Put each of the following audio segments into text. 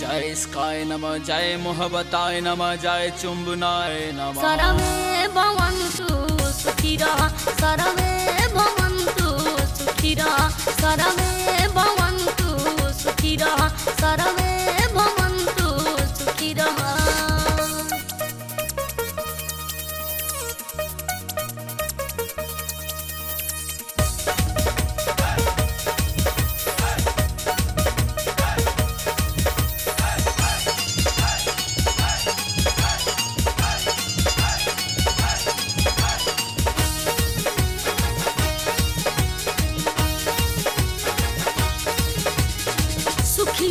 জয় স্কায় নম, জয় মোহবতায় নম, জয় চুম্বনায় নম। সরবে ভবন্তু সুখীরা, সরবে ভবন্তু সুখীরা, সরবে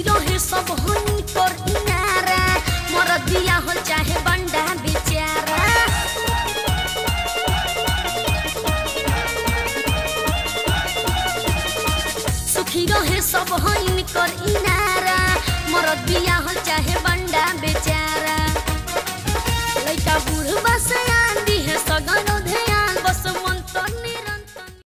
रहे सब हनी पर इनारा। मर दिया हो चाहे बंडा बेचारा। सुखी रहे सब हनी कर इनारा।